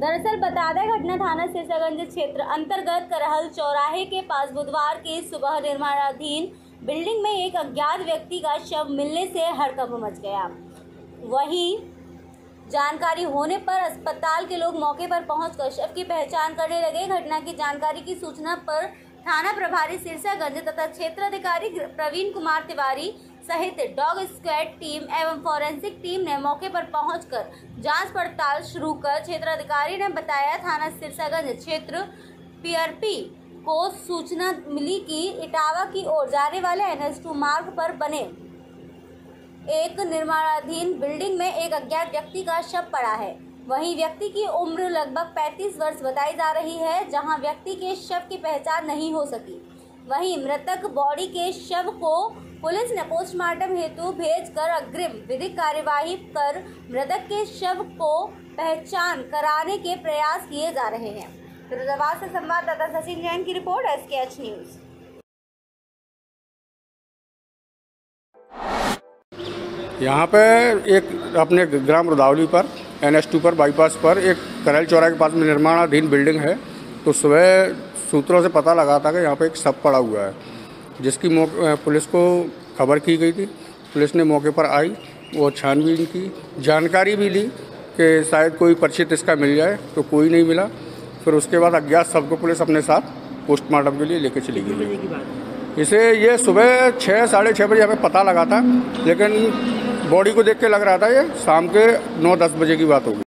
दरअसल बता दें, घटना थाना सिरसागंज क्षेत्र अंतर्गत करहल चौराहे के पास बुधवार के सुबह निर्माणाधीन बिल्डिंग में एक अज्ञात व्यक्ति का शव मिलने से हड़कंप मच गया। वहीं जानकारी होने पर अस्पताल के लोग मौके पर पहुंचकर शव की पहचान करने लगे। घटना की जानकारी की सूचना पर थाना प्रभारी सिरसागंज तथा क्षेत्र अधिकारी प्रवीण कुमार तिवारी सहित डॉग स्क्वाड टीम एवं फॉरेंसिक टीम ने मौके पर पहुंचकर जाँच पड़ताल शुरू कर क्षेत्र अधिकारी ने बताया, थाना सिरसागंज क्षेत्र पीआरपी को सूचना मिली कि इटावा की ओर जाने वाले एनएच टू मार्ग पर बने एक निर्माणाधीन बिल्डिंग में एक अज्ञात व्यक्ति का शव पड़ा है। वहीं व्यक्ति की उम्र लगभग 35 वर्ष बताई जा रही है, जहाँ व्यक्ति के शव की पहचान नहीं हो सकी। वहीं मृतक बॉडी के शव को पुलिस ने पोस्टमार्टम हेतु भेजकर अग्रिम विधिक कार्यवाही कर मृतक के शव को पहचान कराने के प्रयास किए जा रहे हैं। फिरोजाबाद से संवाददाता सचिन जैन की report S K H news. यहाँ पे एक अपने ग्राम रुदावली पर एन एस टू पर, बाईपास पर एक करैल चौरा के पास में निर्माणाधीन बिल्डिंग है। तो सुबह सूत्रों से पता लगा था कि यहाँ पे एक शव पड़ा हुआ है। जिसकी पुलिस को खबर की गई थी। पुलिस ने मौके पर आई, वो छानबीन की, जानकारी भी ली कि शायद कोई परिचित इसका मिल जाए तो कोई नहीं मिला। फिर उसके बाद अज्ञात सबको पुलिस अपने साथ पोस्टमार्टम के लिए लेके चली गई। इसे ये सुबह छः साढ़े छः बजे हमें पता लगा था, लेकिन बॉडी को देख के लग रहा था ये शाम के नौ, दस बजे की बात होगी।